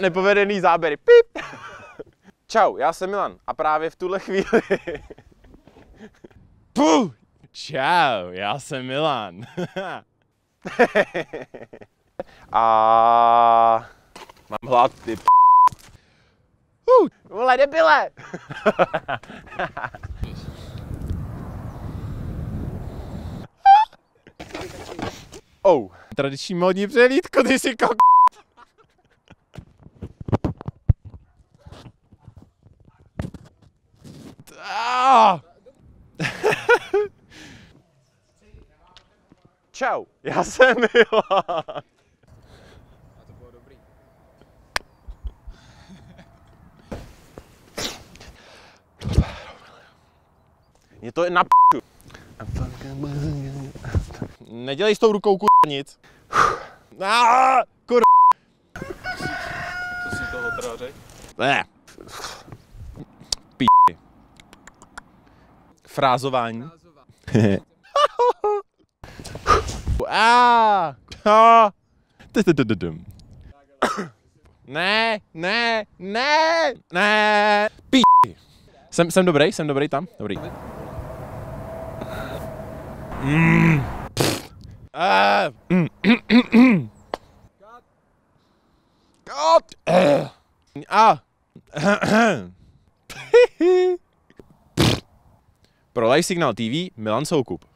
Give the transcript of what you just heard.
Nepovedený záběry. Pip. Čau, já jsem Milan a právě v tuhle chvíli... Puh! Čau, já jsem Milan. a... Mám hlad, ty p... Uh, vole, debile! oh. Tradiční módní přehlídko, ty si kok... Čau, já jsem Milan. Je to na p***u. Nedělej s tou rukou kur... nic. Kur... Co si toho teda řekl? Ne. Pí. Frázování. Ne, ne, ne, ne. Pí. Jsem, jsem dobrý, jsem dobrý tam? Dobrý. Mm. Ah. Mm. God. Eh. A. Pro Live Signal TV Milan Soukup.